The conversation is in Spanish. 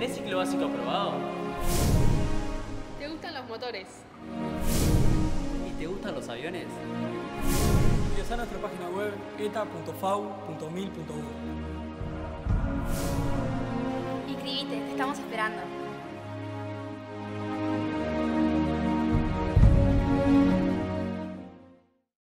¿Tenés ciclo básico aprobado? ¿Te gustan los motores? ¿Y te gustan los aviones? Ingresá a nuestra página web eta.fau.mil.uno. Inscribite, te estamos esperando.